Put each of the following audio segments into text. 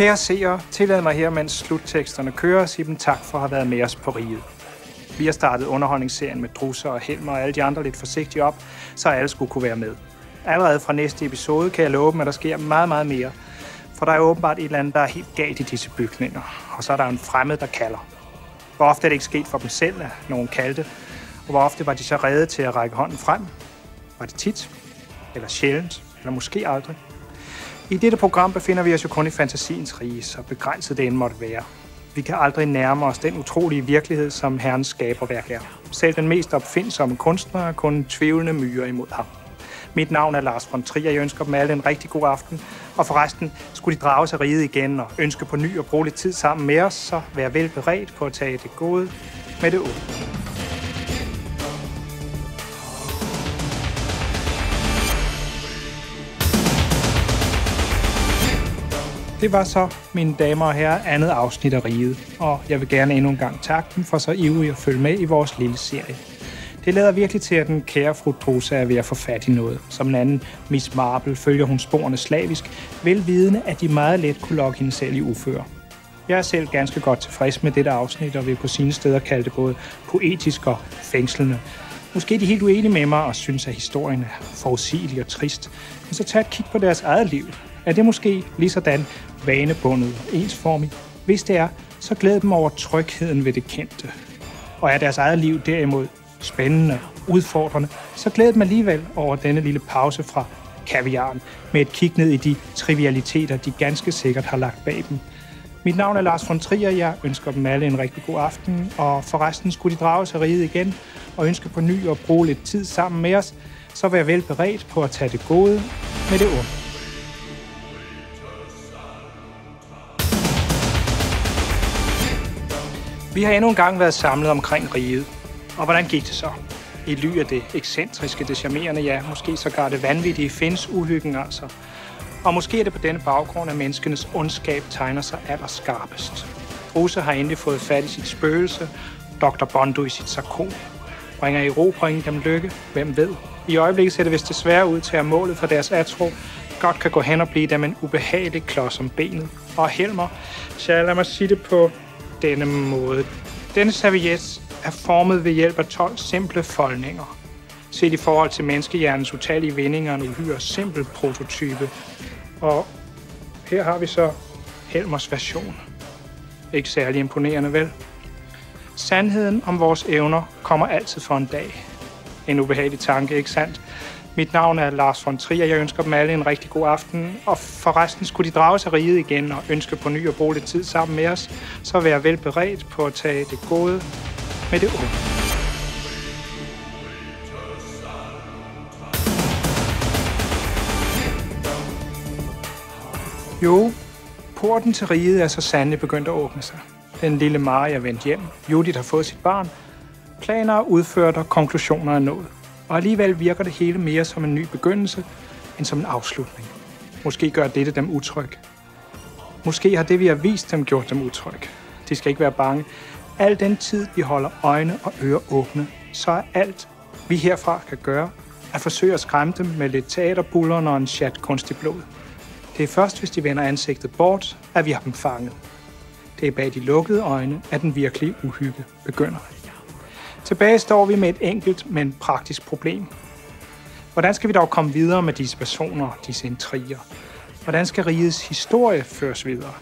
Kære seere, tillad mig her, mens slutteksterne kører, sige dem tak for at have været med os på riget. Vi har startet underholdningsserien med Drusser og Helmer og alle de andre lidt forsigtigt op, så alle skulle kunne være med. Allerede fra næste episode kan jeg love dem, at der sker meget, meget mere. For der er åbenbart et eller andet, der er helt galt i disse bygninger. Og så er der en fremmed, der kalder. Hvor ofte er det ikke sket for dem selv, at nogen kaldte? Og hvor ofte var de så redde til at række hånden frem? Var det tit? Eller sjældent? Eller måske aldrig? I dette program befinder vi os jo kun i fantasiens rige, så begrænset det end måtte være. Vi kan aldrig nærme os den utrolige virkelighed, som Herrens skaberværk er. Selv den mest opfindsomme kunstner er kun tvivlende myrer imod ham. Mit navn er Lars von Trier. Jeg ønsker dem alle en rigtig god aften. Og forresten, skulle de drage sig riget igen og ønske på ny at bruge lidt tid sammen med os, så vær vel beredt på at tage det gode med det onde. Det var så, mine damer og herrer, andet afsnit af Riget, og jeg vil gerne endnu en gang takke dem for så ivrig at følge med i vores lille serie. Det lader virkelig til, at den kære fru Drusa er ved at få fat i noget. Som en anden Miss Marple følger hun sporene slavisk, velvidende, at de meget let kunne lokke hende selv i uføre. Jeg er selv ganske godt tilfreds med dette afsnit, og vil på sine steder kalde det både poetisk og fængslende. Måske er de helt uenige med mig og synes, at historien er forudsigelig og trist. Men så tag et kig på deres eget liv. Er det måske lige sådan vanebundet og ensformigt? Hvis det er, så glæd dem over trygheden ved det kendte. Og er deres eget liv derimod spændende og udfordrende, så glæd dem alligevel over denne lille pause fra kaviaren med et kig ned i de trivialiteter, de ganske sikkert har lagt bag dem. Mit navn er Lars von Trier. Jeg ønsker dem alle en rigtig god aften, og forresten skulle de drage sig riget igen og ønske på ny at bruge lidt tid sammen med os, så vær vel beredt på at tage det gode med det onde. Vi har endnu en gang været samlet omkring riget. Og hvordan gik det så? I ly af det ekscentriske, det charmerende, ja, måske sågar det vanvittige, findes uhyggen altså. Og måske er det på denne baggrund, at menneskenes ondskab tegner sig allerskarpest. Rose har endelig fået fat i sit spøgelse, Dr. Bondo i sit sarkom. Bringer erobringen dem lykke? Hvem ved? I øjeblikket ser det vist desværre ud til, at målet for deres atro godt kan gå hen og blive dem en ubehagelig klods om benet. Og Helmer, så lad mig sige det på denne måde. Denne serviet er formet ved hjælp af 12 simple foldninger. Set i forhold til menneskehjernens utallige vindinger en uhyre simpel prototype. Og her har vi så Helmers version. Ikke særlig imponerende, vel? Sandheden om vores evner kommer altid for en dag. En ubehagelig tanke, ikke sandt? Mit navn er Lars von Trier. Jeg ønsker dem alle en rigtig god aften. Og forresten skulle de drage sig riget igen og ønske på ny at bruge lidt tid sammen med os, så vær vel beredt på at tage det gode med det onde. Jo, porten til riget er så sandelig begyndt at åbne sig. Den lille Maria er vendt hjem. Judith har fået sit barn. Planer er udført, og konklusioner er nået. Og alligevel virker det hele mere som en ny begyndelse, end som en afslutning. Måske gør dette dem utryg. Måske har det, vi har vist dem, gjort dem utryg. De skal ikke være bange. Al den tid, vi holder øjne og ører åbne, så er alt, vi herfra kan gøre, at forsøge at skræmme dem med lidt teaterbuller og en chat kunstig blod. Det er først, hvis de vender ansigtet bort, at vi har dem fanget. Det er bag de lukkede øjne, at den virkelige uhygge begynder. Tilbage står vi med et enkelt, men praktisk problem. Hvordan skal vi dog komme videre med disse personer, disse intriger? Hvordan skal rigets historie føres videre?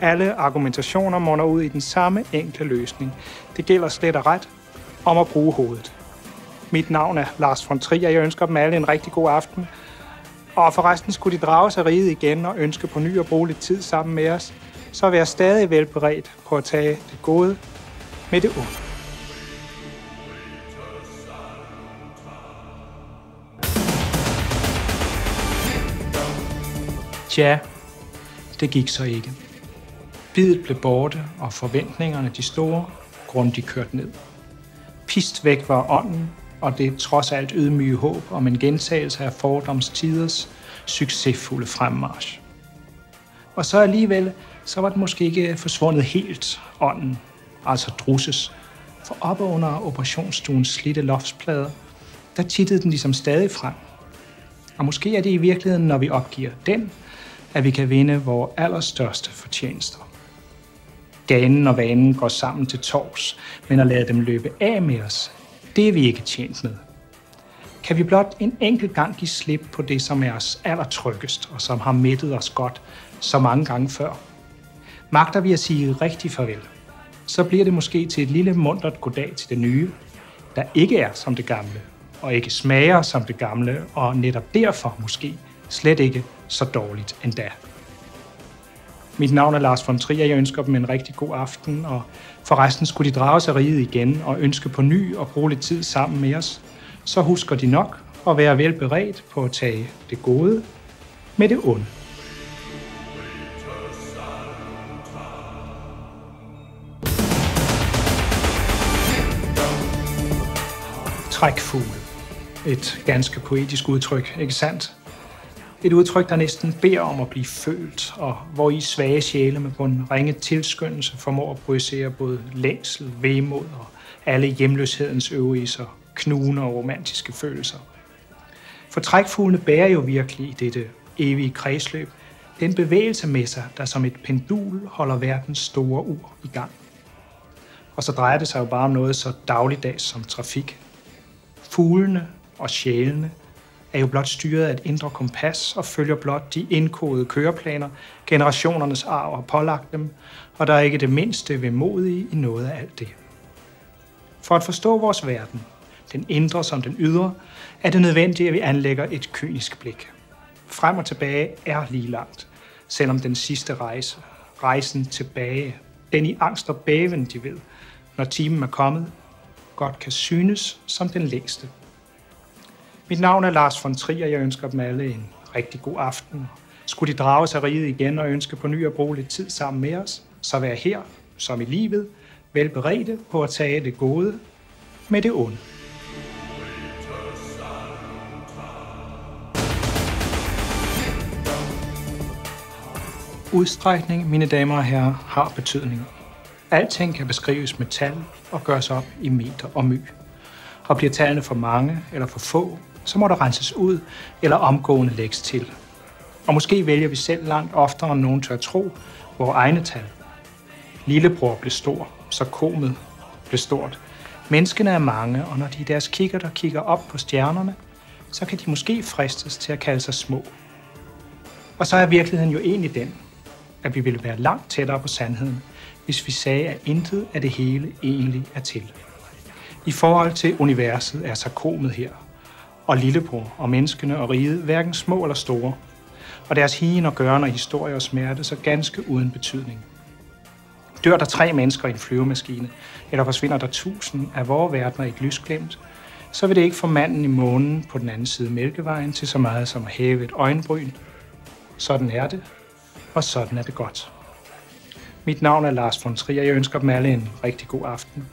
Alle argumentationer munder ud i den samme enkle løsning. Det gælder slet og ret om at bruge hovedet. Mit navn er Lars von Trier. Jeg ønsker dem alle en rigtig god aften. Og forresten skulle de drage sig riget igen og ønske på ny at bruge lidt tid sammen med os, så vær jeg stadig velberedt på at tage det gode med det onde. Tja, det gik så ikke. Bidet blev borte, og forventningerne, de store, grundigt kørt ned. Pist væk var ånden, og det trods alt ydmyge håb om en gentagelse af fordomstiders succesfulde fremmarsch. Og så alligevel, så var det måske ikke forsvundet helt ånden, altså drusses, for op under operationsstuens slitte loftsplader, der tittede den ligesom stadig frem. Og måske er det i virkeligheden, når vi opgiver den, at vi kan vinde vores allerstørste fortjenester. Ganen og vanen går sammen til tors, men at lade dem løbe af med os, det er vi ikke tjent med. Kan vi blot en enkelt gang give slip på det, som er os allertryggest, og som har mættet os godt så mange gange før? Magter vi at sige rigtig farvel, så bliver det måske til et lille mundret goddag til det nye, der ikke er som det gamle, og ikke smager som det gamle, og netop derfor måske slet ikke så dårligt endda. Mit navn er Lars von Trier. Jeg ønsker dem en rigtig god aften, og forresten skulle de drage sig riget igen og ønske på ny og bruge lidt tid sammen med os, så husker de nok at være velberedt på at tage det gode med det onde. Trækfugle. Et ganske poetisk udtryk, ikke sandt? Et udtryk, der næsten beder om at blive følt, og hvor I svage sjæle med på en ringe tilskyndelse formår at projicere både længsel, vemod og alle hjemløshedens øvrige så knugende og romantiske følelser. For trækfuglene bærer jo virkelig i dette evige kredsløb den bevægelse med sig, der som et pendul holder verdens store ur i gang. Og så drejer det sig jo bare om noget så dagligdags som trafik. Fuglene og sjælene er jo blot styret af et indre kompas og følger blot de indkodede køreplaner, generationernes arv har pålagt dem, og der er ikke det mindste vemodige i noget af alt det. For at forstå vores verden, den indre som den ydre, er det nødvendigt, at vi anlægger et kynisk blik. Frem og tilbage er lige langt, selvom den sidste rejse, rejsen tilbage, den i angst og bæven, de ved, når timen er kommet, godt kan synes som den længste. Mit navn er Lars von Trier, jeg ønsker dem alle en rigtig god aften. Skulle de drage sig riget igen og ønske på ny at bruge lidt tid sammen med os, så vær her, som i livet, velberedte på at tage det gode med det onde. Udstrækning, mine damer og herrer, har betydning. Alting kan beskrives med tal og gøres op i meter og my. Og bliver tallene for mange eller for få, så må der renses ud eller omgående lægges til. Og måske vælger vi selv langt oftere end nogen tør tro vores egne tal. Lillebror blev stor, så komet blev stort. Menneskene er mange, og når de i deres kigger der kigger op på stjernerne, så kan de måske fristes til at kalde sig små. Og så er virkeligheden jo egentlig den, at vi ville være langt tættere på sandheden, hvis vi sagde, at intet af det hele egentlig er til. I forhold til universet er sarkomet her, og lillebror og menneskene og riget hverken små eller store, og deres higen og gørne og historie og smerte så ganske uden betydning. Dør der tre mennesker i en flyvemaskine, eller forsvinder der tusind af vores verdener i et lysglemt, så vil det ikke få manden i månen på den anden side Mælkevejen til så meget som at hæve et øjenbryn. Sådan er det, og sådan er det godt. Mit navn er Lars von Trier. Jeg ønsker dem alle en rigtig god aften.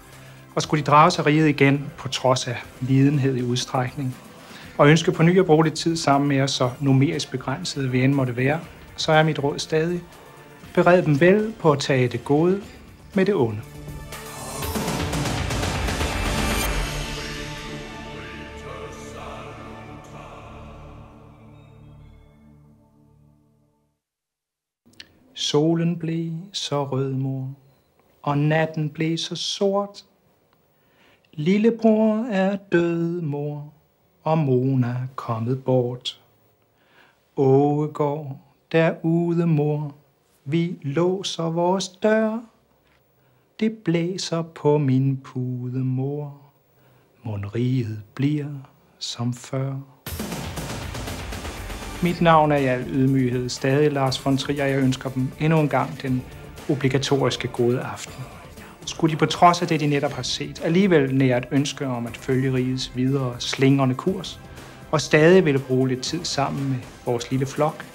Og skulle de drage sig riget igen, på trods af lidenhed i udstrækning, og ønske på ny at bruge lidt tid sammen med os, så numerisk begrænset vi end måtte være, så er mit råd stadig, bered dem vel på at tage det gode med det onde. Solen blev så rød, mor, og natten blev så sort. Lillebror er død, mor, og Mona kommet bort. Ågegård derude, mor, vi låser vores dør. Det blæser på min pude, mor. Monriget bliver som før. Mit navn er i al ydmyghed stadig Lars von Trier. Jeg ønsker dem endnu en gang den obligatoriske gode aften. Skulle de på trods af det, de netop har set, alligevel nære et ønske om at følge rigets videre slingrende kurs, og stadig ville bruge lidt tid sammen med vores lille flok,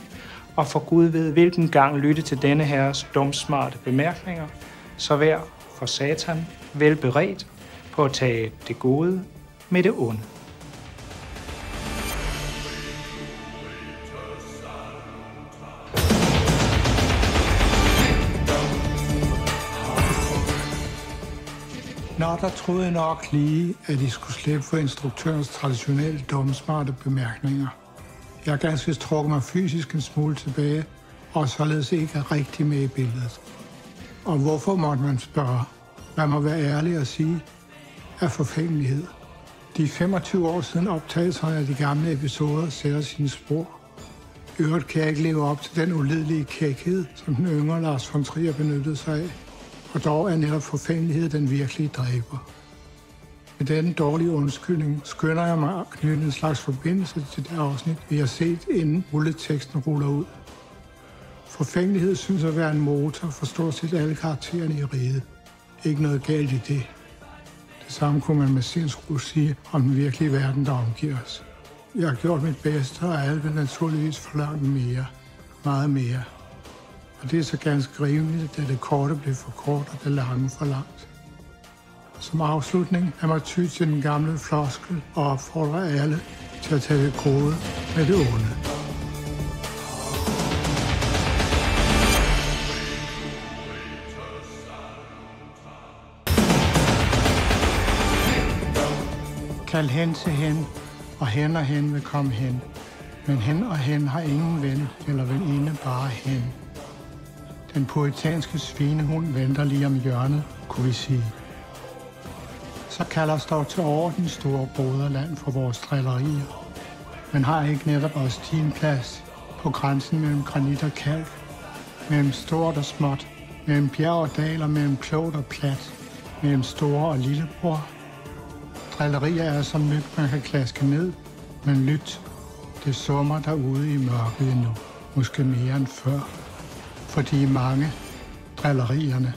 og for Gud ved hvilken gang lytte til denne herres dumsmarte bemærkninger, så vær for satan velberedt på at tage det gode med det onde. Nå, der troede jeg nok lige, at de skulle slippe for instruktørens traditionelle dumme, smarte bemærkninger. Jeg har ganske trukket mig fysisk en smule tilbage, og således ikke er rigtig med i billedet. Og hvorfor måtte man spørge? Man må være ærlig og sige, af forfængelighed. De 25 år siden optagelserne af de gamle episoder sætter sine spor. I øvrigt kan jeg ikke leve op til den ulidelige kækhed, som den yngre Lars von Trier benyttede sig af. Og dog er netop forfængelighed den virkelige dræber. Med denne dårlige undskyldning skynder jeg mig at knytte en slags forbindelse til det afsnit, vi har set, inden rulleteksten ruller ud. Forfængelighed synes at være en motor for stort set alle karaktererne i riget. Ikke noget galt i det. Det samme kunne man med sindsro sige om den virkelige verden, der omgiver os. Jeg har gjort mit bedste, og alle vil naturligvis forlange mere. Meget mere. Og det er så ganske rimeligt, at det korte blev for kort og det lange for langt. Som afslutning er mig ty til den gamle floskel og opfordrer alle til at tage det gode med det onde. Kald hen til hen, og hen og hen vil komme hen. Men hen og hen har ingen ven eller veninde bare hen. Den poetanske svinehund venter lige om hjørnet, kunne vi sige. Så kalder os dog til over den store broderland for vores drillerier. Man har ikke netop også din plads på grænsen mellem granit og kalk, mellem stort og småt, mellem bjerg og dal og mellem klogt og plat, mellem store og lillebror. Drillerier er som myg, man kan klaske ned, men lyt, det summer derude i mørket nu, måske mere end før. Fordi mange drillerierne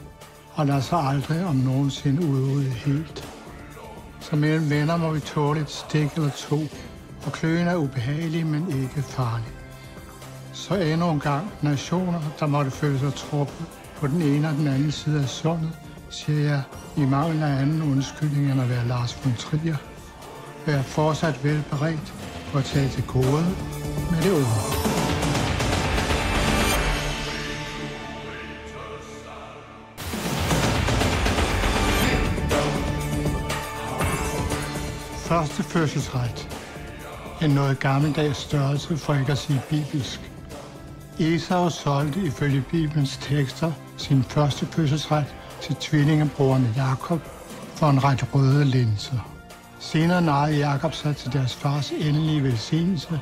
holder sig aldrig om nogensinde ude helt. Så mellem venner må vi tåle et stik eller to, og kløen er ubehagelig, men ikke farlig. Så endnu en gang nationer, der måtte føle sig truppet på den ene og den anden side af sundet, siger jeg i mangel af anden undskyldning end at være Lars von Trier. Vær fortsat velberedt på at tage til gode med det onde. Første fødselsret. En noget gammeldags størrelse, for ikke at sige bibelsk. Esau solgte ifølge Bibelens tekster sin første fødselsret til tvillingebroren Jakob for en ret røde linser. Senere narrede Jakob sig til deres fars endelige velsignelse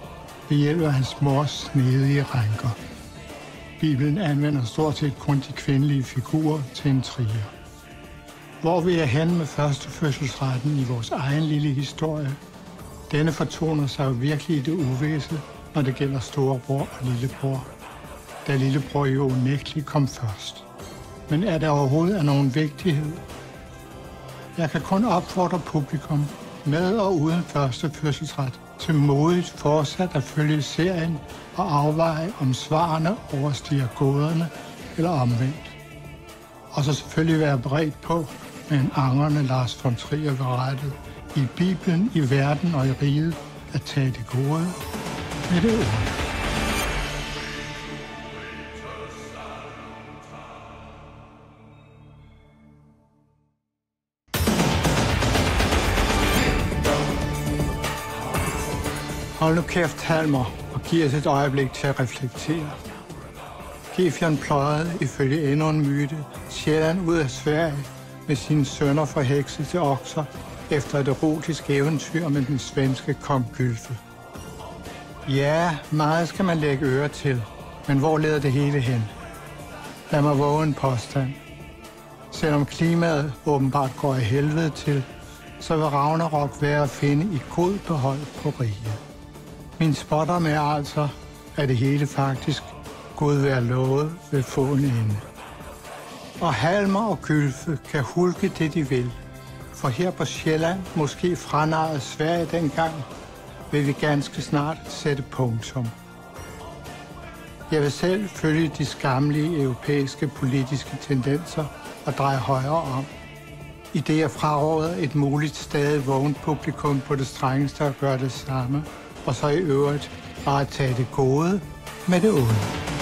ved hjælp af hans mors snedige rænker. Bibelen anvender stort set kun de kvindelige figurer til en trier. Hvor vi er hen med første fødselsretten i vores egen lille historie, denne fortoner sig jo virkelig i det uvisse, når det gælder storebror og lillebror, da lillebror jo unægteligt kom først. Men er der overhovedet af nogen vigtighed? Jeg kan kun opfordre publikum med og uden første fødselsret til modigt fortsat at følge serien og afveje, om svarene overstiger gåderne eller omvendt. Og så selvfølgelig være beredt på, men en Lars von Trier berettet, i Bibelen, i verden og i riget, at tage det gode med det onde. Hold nu kæft, Halmer, og giv os et øjeblik til at reflektere. Gefjern pløjede, ifølge endnu en myte, Sjælland ud af Sverige med sine sønner fra hekse til okser efter et erotisk eventyr med den svenske kong Gylfe. Ja, meget skal man lægge øre til, men hvor leder det hele hen? Lad mig våge en påstand. Selvom klimaet åbenbart går i helvede til, så vil Ragnarok være at finde i god behold på rige. Min spotter med altså, at det hele faktisk Gud være lovet ved få en ende. Og Halmer og Gylfe kan hulke det, de vil. For her på Sjælland, måske franaret Sverige dengang, vil vi ganske snart sætte punktum. Jeg vil selv følge de skamlige europæiske politiske tendenser og dreje højere om. I det jeg fraråder et muligt stadig vågent publikum på det strengeste at gøre det samme, og så i øvrigt bare tage det gode med det onde.